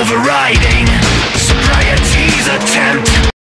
overriding.